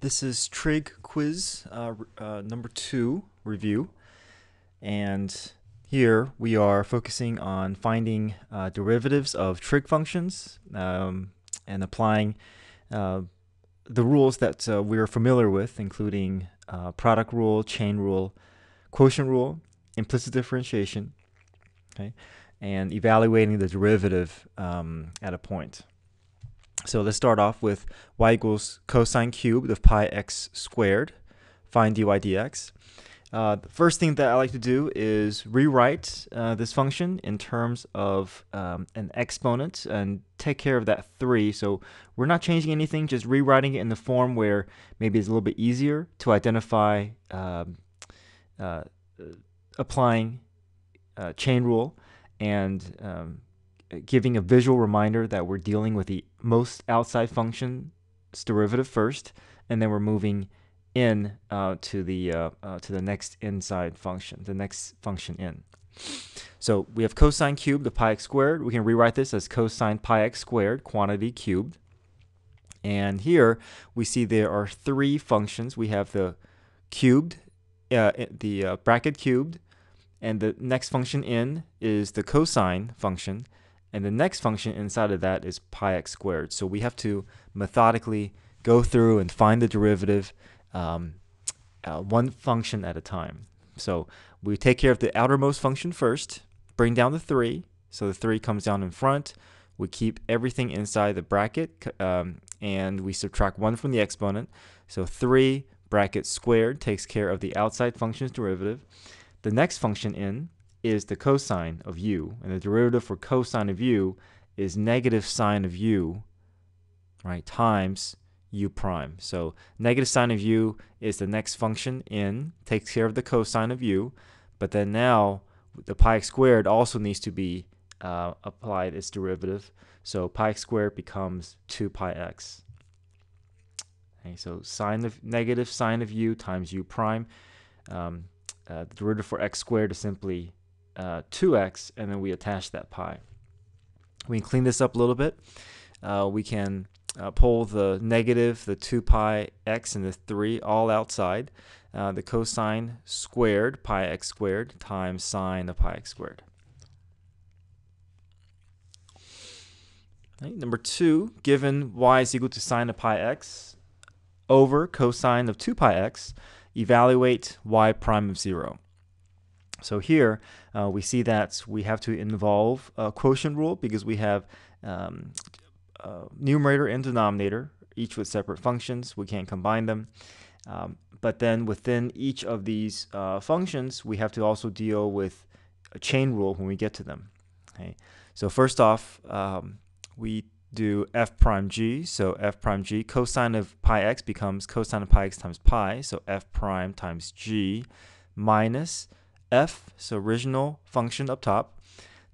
This is trig quiz uh, uh, number two review. And here we are focusing on finding uh, derivatives of trig functions um, and applying uh, the rules that uh, we're familiar with, including uh, product rule, chain rule, quotient rule, implicit differentiation, okay, and evaluating the derivative um, at a point. So let's start off with y equals cosine cubed of pi x squared. Find dy dx. Uh, the first thing that I like to do is rewrite uh, this function in terms of um, an exponent and take care of that 3. So we're not changing anything, just rewriting it in the form where maybe it's a little bit easier to identify um, uh, applying uh, chain rule and um, giving a visual reminder that we're dealing with the most outside function's derivative first, and then we're moving in uh, to the uh, uh, to the next inside function, the next function in. So we have cosine cubed of pi x squared. We can rewrite this as cosine pi x squared, quantity cubed. And here we see there are three functions. We have the cubed, uh, the uh, bracket cubed, and the next function in is the cosine function, and the next function inside of that is pi x squared. So we have to methodically go through and find the derivative um, uh, one function at a time. So we take care of the outermost function first, bring down the 3. So the 3 comes down in front. We keep everything inside the bracket, um, and we subtract 1 from the exponent. So 3 bracket squared takes care of the outside function's derivative. The next function in is the cosine of u, and the derivative for cosine of u is negative sine of u, right, times u prime. So negative sine of u is the next function in, takes care of the cosine of u, but then now the pi x squared also needs to be uh, applied its derivative. So pi x squared becomes 2 pi x. Okay, so sine of negative sine of u times u prime. Um, uh, the derivative for x squared is simply uh, 2x, and then we attach that pi. We can clean this up a little bit. Uh, we can uh, pull the negative, the 2 pi x, and the 3 all outside. Uh, the cosine squared, pi x squared, times sine of pi x squared. Right, number 2, given y is equal to sine of pi x over cosine of 2 pi x, evaluate y prime of 0. So here uh, we see that we have to involve a quotient rule because we have um, numerator and denominator, each with separate functions. We can't combine them. Um, but then within each of these uh, functions, we have to also deal with a chain rule when we get to them. Okay. So first off, um, we do f prime g. So f prime g, cosine of pi x becomes cosine of pi x times pi. So f prime times g minus f, so original function up top,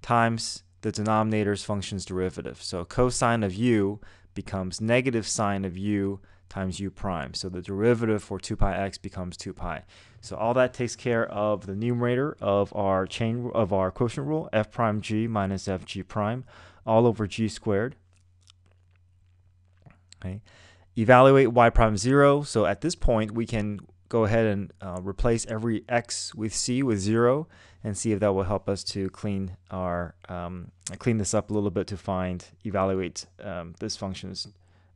times the denominator's function's derivative. So cosine of u becomes negative sine of u times u prime. So the derivative for 2 pi x becomes 2 pi. So all that takes care of the numerator of our chain of our quotient rule, f prime g minus f g prime, all over g squared. Okay. Evaluate y prime 0. So at this point, we can go ahead and uh, replace every x with c with 0 and see if that will help us to clean our um, clean this up a little bit to find evaluate um, this functions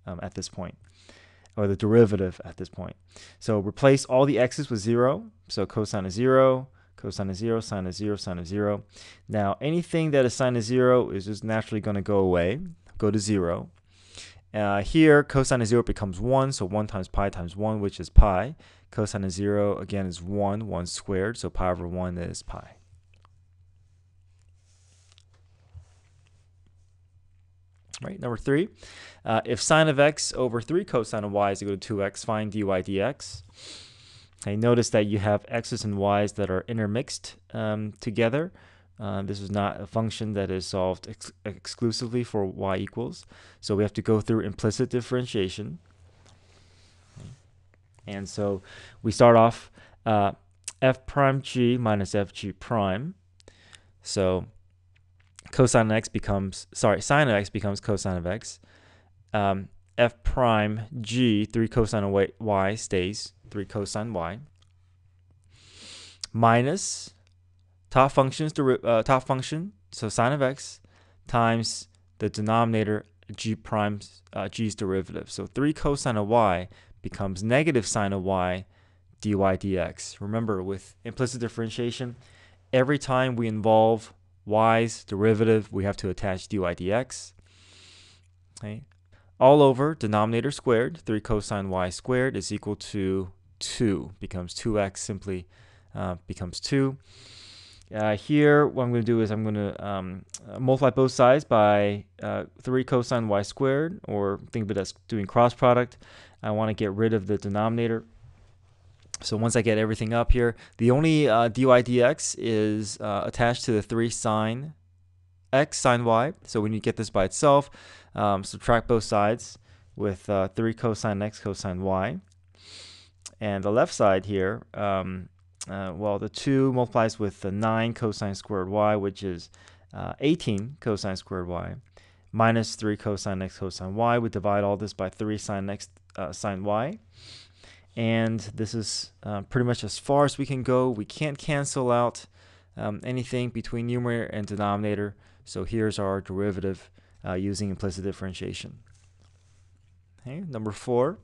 um, at this point or the derivative at this point. So replace all the x's with 0. So cosine of 0, cosine of 0, sine of 0, sine of 0. Now anything that is sine of 0 is just naturally going to go away, go to 0. Uh, here, cosine of 0 becomes 1, so 1 times pi times 1, which is pi. Cosine of 0, again, is 1, 1 squared, so pi over 1 is pi. Right, number 3. Uh, if sine of x over 3 cosine of y is equal to 2x, find dy dx. Okay, notice that you have x's and y's that are intermixed um, together. Uh, this is not a function that is solved ex exclusively for y equals. So we have to go through implicit differentiation. And so we start off uh, f prime g minus f g prime. So cosine of x becomes, sorry, sine of x becomes cosine of x. Um, f prime g, 3 cosine of y, y stays 3 cosine y, minus top function's uh, top function, so sine of x, times the denominator g prime uh, g's derivative. So 3 cosine of y becomes negative sine of y dy dx. Remember, with implicit differentiation, every time we involve y's derivative, we have to attach dy dx. Okay. All over denominator squared, 3 cosine y squared is equal to 2. Becomes 2x simply uh, becomes 2. Uh, here, what I'm going to do is I'm going to um, multiply both sides by uh, 3 cosine y squared, or think of it as doing cross product. I want to get rid of the denominator. So once I get everything up here, the only uh, dy dx is uh, attached to the 3 sine x sine y. So when you get this by itself, um, subtract both sides with uh, 3 cosine x cosine y. And the left side here, um, uh, well, the 2 multiplies with the 9 cosine squared y, which is uh, 18 cosine squared y, minus 3 cosine x cosine y. We divide all this by 3 sine x uh, sine y. And this is uh, pretty much as far as we can go. We can't cancel out um, anything between numerator and denominator. So here's our derivative uh, using implicit differentiation. Okay, number four,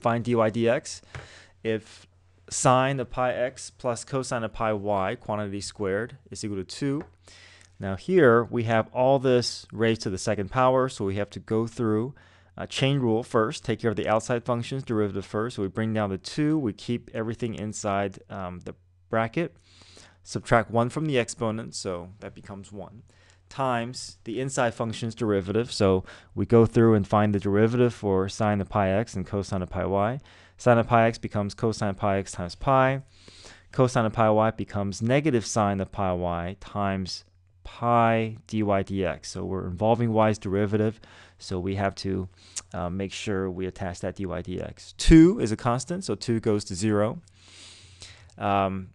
find dy dx. If sine of pi x plus cosine of pi y, quantity squared, is equal to 2. Now here we have all this raised to the second power, so we have to go through a chain rule first, take care of the outside functions, derivative first. So we bring down the 2, we keep everything inside um, the bracket, subtract 1 from the exponent, so that becomes 1, times the inside function's derivative. So we go through and find the derivative for sine of pi x and cosine of pi y. Sine of pi x becomes cosine of pi x times pi. Cosine of pi y becomes negative sine of pi y times pi dy dx. So we're involving y's derivative, so we have to uh, make sure we attach that dy dx. 2 is a constant, so 2 goes to 0. Um,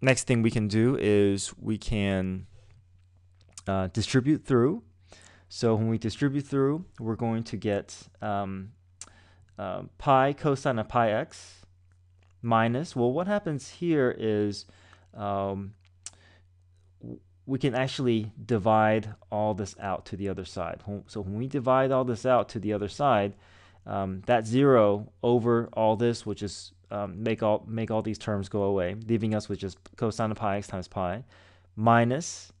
next thing we can do is we can uh, distribute through. So when we distribute through, we're going to get um, uh, pi cosine of pi x minus, well, what happens here is um, we can actually divide all this out to the other side. So when we divide all this out to the other side, um, that zero over all this will just um, make all make all these terms go away, leaving us with just cosine of pi x times pi minus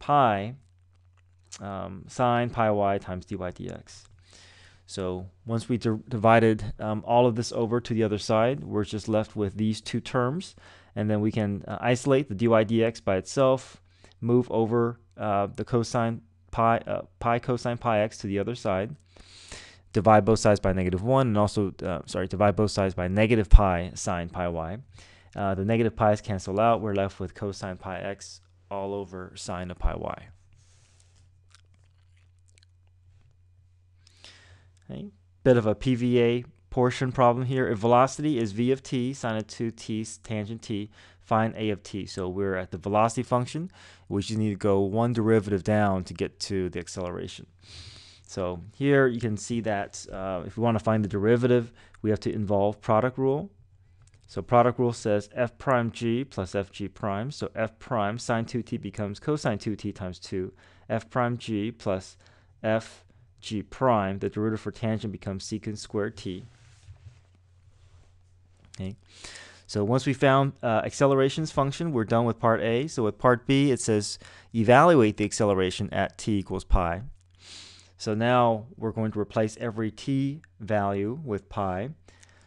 pi um, sine pi y times dy dx. So once we divided um, all of this over to the other side, we're just left with these two terms. And then we can uh, isolate the dy dx by itself, move over uh, the cosine pi, uh, pi cosine pi x to the other side, divide both sides by negative 1, and also, uh, sorry, divide both sides by negative pi sine pi y. Uh, the negative pi's cancel out. We're left with cosine pi x all over sine of pi y. Okay. Bit of a PVA portion problem here. If velocity is v of t, sine of 2t, tangent t, find a of t. So we're at the velocity function. We just need to go one derivative down to get to the acceleration. So here you can see that uh, if we want to find the derivative, we have to involve product rule. So product rule says f prime g plus fg prime. So f prime sine 2t becomes cosine 2t times 2. f prime g plus f g prime, the derivative for tangent becomes secant squared t. Okay. So once we found uh, accelerations function, we're done with part A. So with part B, it says evaluate the acceleration at t equals pi. So now we're going to replace every t value with pi.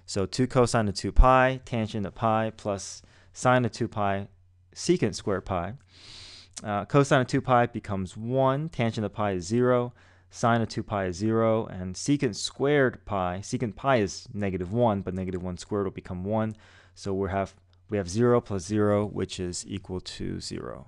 So 2 cosine of 2 pi, tangent of pi, plus sine of 2 pi, secant squared pi. Uh, cosine of 2 pi becomes 1, tangent of pi is 0, sine of 2 pi is 0, and secant squared pi, secant pi is negative 1, but negative 1 squared will become 1. So we have, we have 0 plus 0, which is equal to 0.